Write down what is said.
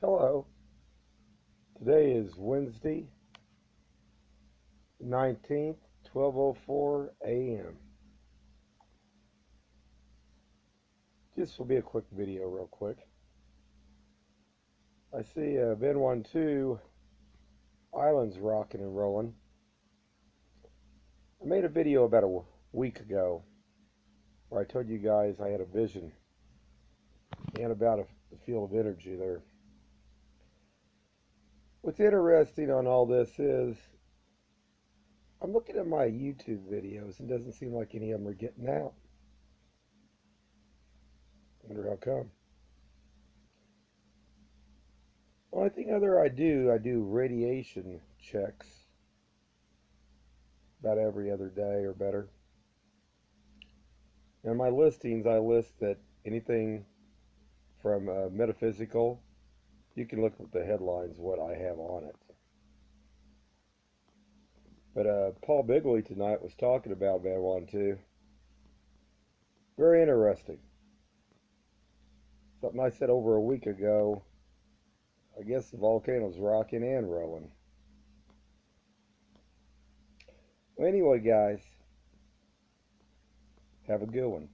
Hello. Today is Wednesday, 19th, 12:04 a.m. This will be a quick video real quick. I see uh, Vanuatu Islands rocking and rolling. I made a video about a week ago where I told you guys I had a vision and about a, the field of energy there. What's interesting on all this is I'm looking at my YouTube videos and doesn't seem like any of them are getting out. Wonder how come. Only thing other I do, I do radiation checks about every other day or better. In my listings, I list that anything from uh, metaphysical you can look at the headlines what I have on it. But uh, Paul Begley tonight was talking about Vanuatu. Very interesting. Something I said over a week ago. I guess the volcano's rocking and rolling. Well, anyway, guys, have a good one.